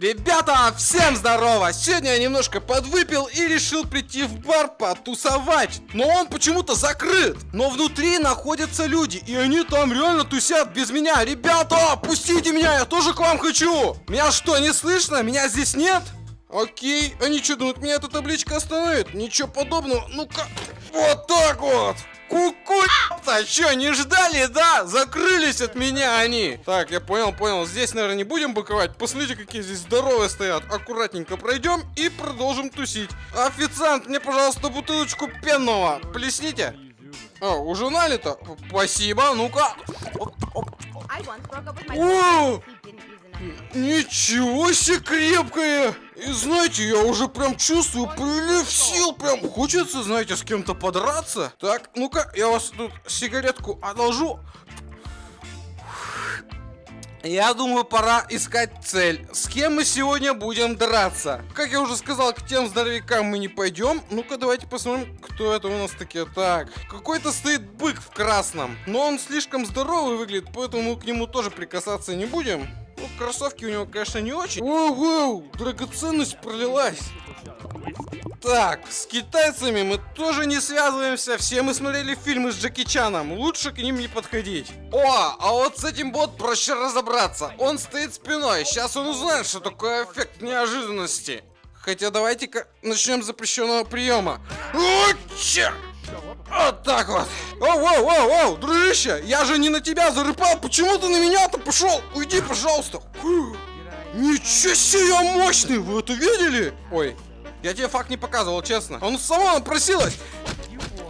Ребята, всем здорово! Сегодня я немножко подвыпил и решил прийти в бар потусовать. Но он почему-то закрыт. Но внутри находятся люди, и они там реально тусят без меня. Ребята, пустите меня, я тоже к вам хочу! Меня что, не слышно? Меня здесь нет? Окей, они что думают, меня эта табличка остановит? Ничего подобного, ну-ка, вот так вот! Ку-ку-то, что, не ждали, да? Закрылись от меня они. Так, я понял, понял. Здесь, наверное, не будем быковать. Посмотрите, какие здесь здоровые стоят. Аккуратненько пройдем и продолжим тусить. Официант, мне, пожалуйста, бутылочку пенного. Плесните. А, уже налито? Спасибо, ну-ка. Ничего себе крепкая! И знаете, я уже прям чувствую прилив сил, прям хочется, знаете, с кем-то подраться. Так, ну-ка, я вас тут сигаретку одолжу. Я думаю, пора искать цель. С кем мы сегодня будем драться? Как я уже сказал, к тем здоровякам мы не пойдем. Ну-ка, давайте посмотрим, кто это у нас такие. Так, какой-то стоит бык в красном. Но он слишком здоровый выглядит, поэтому мы к нему тоже прикасаться не будем. Кроссовки у него, конечно, не очень. Ого, драгоценность пролилась. Так, с китайцами мы тоже не связываемся. Все мы смотрели фильмы с Джеки Чаном. Лучше к ним не подходить. О, а вот с этим бот проще разобраться. Он стоит спиной. Сейчас он узнает, что такое эффект неожиданности. Хотя давайте-ка начнем с запрещенного приема. О, черт! Вот так вот. Оу, оу, оу, оу, дружище, я же не на тебя зарыпал, почему ты на меня-то пошел? Уйди, пожалуйста. Ничего себе, я мощный, вы это видели? Ой, я тебе факт не показывал, честно. Он сама просилась.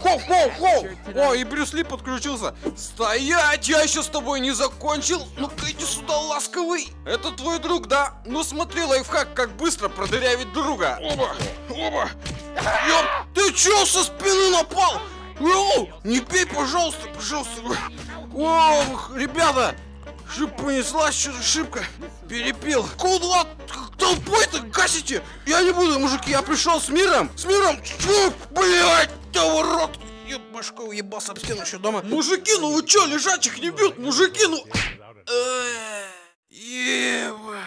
Хоу, хоу, хоу! О, и Брюс Ли подключился. Стоять, я еще с тобой не закончил. Ну-ка иди сюда, ласковый. Это твой друг, да? Ну смотри, лайфхак, как быстро продырявить друга. Оба, оба. Ёп, ты чё со спины напал? Оу, не пей, пожалуйста, пожалуйста. Ох, ребята, шиб понеслась, что-то шибко перепил. Куда толпой-то гасите? Я не буду, мужики, я пришел с миром. С миром. Фу, блядь, да урод. Я башку уебался об стену еще дома. Мужики, ну вы чё, лежачих не бьют? Мужики, ну... Ева.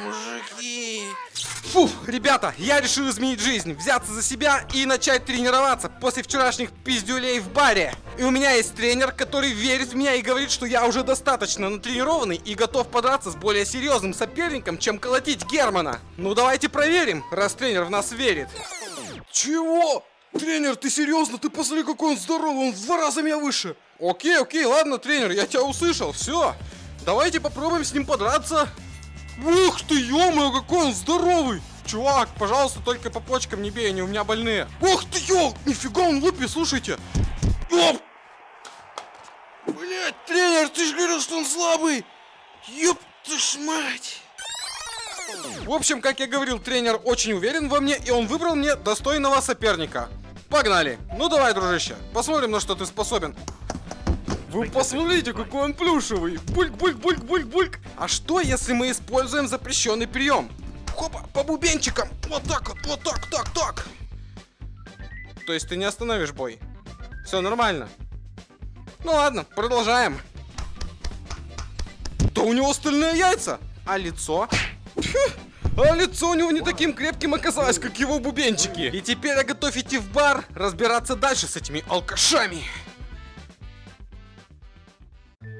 Мужики. Фу, ребята, я решил изменить жизнь, взяться за себя и начать тренироваться после вчерашних пиздюлей в баре. И у меня есть тренер, который верит в меня и говорит, что я уже достаточно натренированный и готов подраться с более серьезным соперником, чем колотить Германа. Ну давайте проверим, раз тренер в нас верит. Чего? Тренер, ты серьезно? Ты посмотри, какой он здоровый, он в два раза меня выше. Окей, окей, ладно, тренер, я тебя услышал, все. Давайте попробуем с ним подраться. Ух ты, ё какой он здоровый! Чувак, пожалуйста, только по почкам не бей, они у меня больные. Ух ты, ё, нифига он лупи, слушайте. Ёп! Блять, тренер, ты же говорил, что он слабый. Ёп, ты ж мать. В общем, как я говорил, тренер очень уверен во мне, и он выбрал мне достойного соперника. Погнали. Ну давай, дружище, посмотрим, на что ты способен. Вы посмотрите, какой он плюшевый. Бульк, бульк, бульк, бульк, бульк. А что, если мы используем запрещенный прием? Хопа, по бубенчикам. Вот так вот, вот так, так, так. То есть ты не остановишь бой? Все нормально. Ну ладно, продолжаем. Да у него стальные яйца. А лицо? А лицо у него не таким крепким оказалось, как его бубенчики. И теперь я готов идти в бар, разбираться дальше с этими алкашами.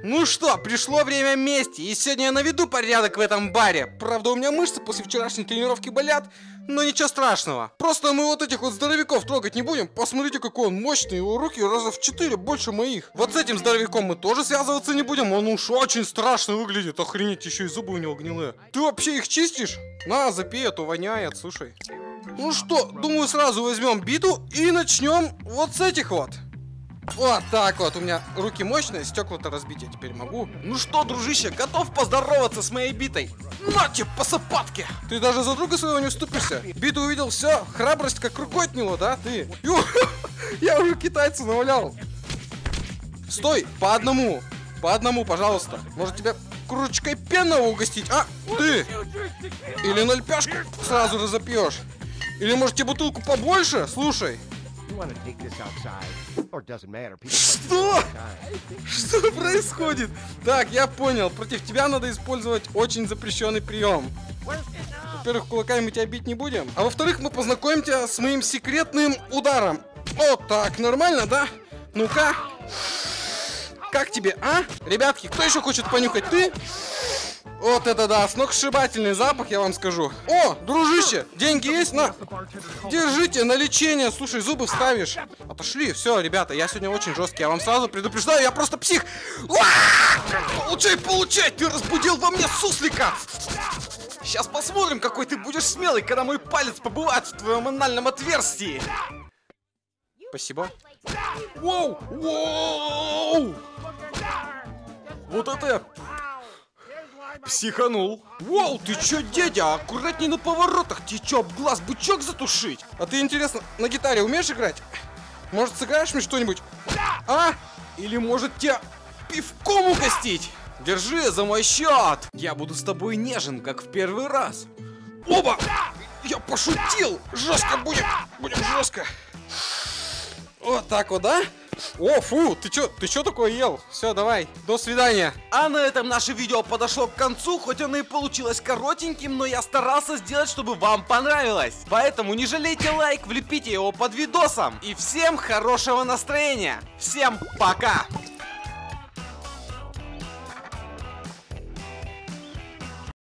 Ну что, пришло время мести, и сегодня я наведу порядок в этом баре. Правда, у меня мышцы после вчерашней тренировки болят, но ничего страшного. Просто мы вот этих вот здоровяков трогать не будем. Посмотрите, какой он мощный, его руки раза в 4 больше моих. Вот с этим здоровяком мы тоже связываться не будем, он уж очень страшно выглядит. Охренеть, еще и зубы у него гнилые. Ты вообще их чистишь? На, запей, а то воняет, слушай. Ну что, думаю, сразу возьмем биту и начнем вот с этих вот. Вот так вот, у меня руки мощные, стекла-то разбить я теперь могу. Ну что, дружище, готов поздороваться с моей битой? На тебе по сапатке! Ты даже за друга своего не вступишься. Биту увидел, все, храбрость как рукой от него, да, ты? Ё, я уже китайца навалял. Стой, по одному, по одному, пожалуйста. Может тебя кружечкой пенного угостить? А, ты! Или ноль пяшку сразу разопьешь. Или может тебе бутылку побольше? Слушай, что? Что происходит? Так, я понял. Против тебя надо использовать очень запрещенный прием. Во-первых, кулаками мы тебя бить не будем. А во-вторых, мы познакомим тебя с моим секретным ударом. Вот так, нормально, да? Ну-ка. Как тебе, а? Ребятки, кто еще хочет понюхать? Ты? Вот это да, сногсшибательный запах, я вам скажу. О, дружище, деньги есть? На, держите на лечение. Слушай, зубы вставишь. Отошли, все, ребята, я сегодня очень жесткий. Я вам сразу предупреждаю, я просто псих. Получай, получай, ты разбудил во мне суслика. Сейчас посмотрим, какой ты будешь смелый, когда мой палец побывает в твоем анальном отверстии. Спасибо. Воу, воу. Вот это Психанул. Воу, ты чё, дядя? Аккуратней на поворотах. Тебе чё, об глаз бычок затушить? А ты, интересно, на гитаре умеешь играть? Может, сыграешь мне что-нибудь? А? Или может тебя пивком угостить? Держи за мой счет. Я буду с тобой нежен, как в первый раз. Оба! Я пошутил! Жестко будем! Будем жестко! Вот так вот, да? О, фу, ты чё, ты чё такое ел? Все, давай, до свидания. А на этом наше видео подошло к концу, хоть оно и получилось коротеньким, но я старался сделать, чтобы вам понравилось. Поэтому не жалейте лайк, влепите его под видосом. И всем хорошего настроения. Всем пока!